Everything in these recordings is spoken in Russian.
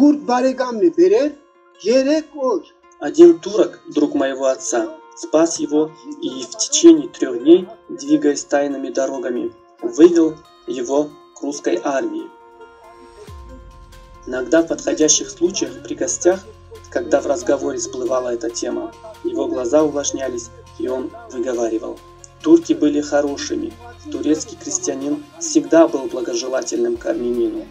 Курт Баригамный берет, ерек. Один турок, друг моего отца, спас его и в течение трех дней, двигаясь тайными дорогами, вывел его к русской армии. Иногда в подходящих случаях при гостях, когда в разговоре всплывала эта тема, его глаза увлажнялись, и он выговаривал. Турки были хорошими. Турецкий крестьянин всегда был благожелательным к армянину.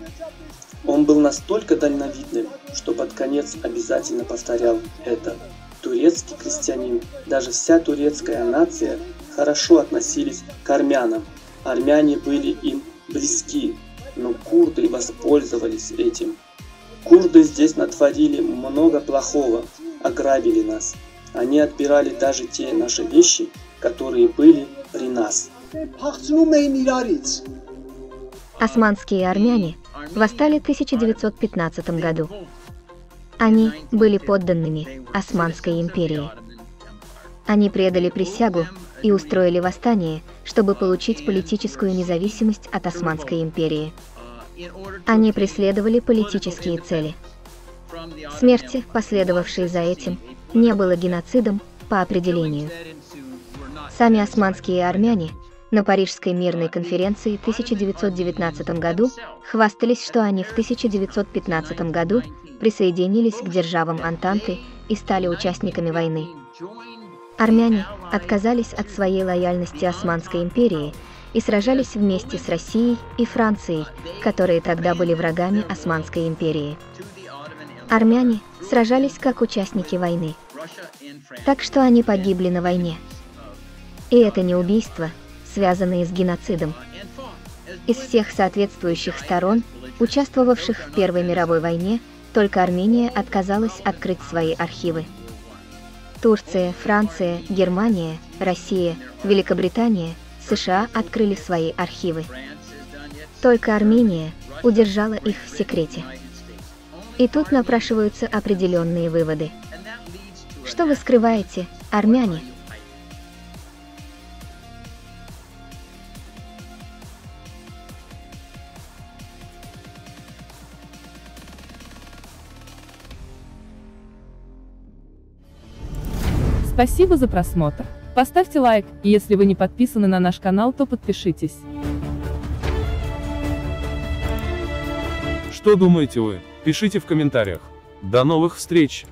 Он был настолько дальновидным, что под конец обязательно повторял это. Турецкий крестьянин, даже вся турецкая нация хорошо относились к армянам. Армяне были им близки, но курды воспользовались этим. Курды здесь натворили много плохого, ограбили нас. Они отбирали даже те наши вещи, которые были при нас. Османские армяне восстали в 1915 году. Они были подданными Османской империи. Они предали присягу и устроили восстание, чтобы получить политическую независимость от Османской империи. Они преследовали политические цели. Смерти, последовавшие за этим, не было геноцидом по определению. Сами османские армяне на Парижской мирной конференции в 1919 году хвастались, что они в 1915 году присоединились к державам Антанты и стали участниками войны. Армяне отказались от своей лояльности Османской империи и сражались вместе с Россией и Францией, которые тогда были врагами Османской империи. Армяне сражались как участники войны, так что они погибли на войне. И это не убийство, связанные с геноцидом. Из всех соответствующих сторон, участвовавших в Первой мировой войне, только Армения отказалась открыть свои архивы. Турция, Франция, Германия, Россия, Великобритания, США открыли свои архивы. Только Армения удержала их в секрете. И тут напрашиваются определенные выводы. Что вы скрываете, армяне? Спасибо за просмотр. Поставьте лайк, и если вы не подписаны на наш канал, то подпишитесь. Что думаете вы? Пишите в комментариях. До новых встреч!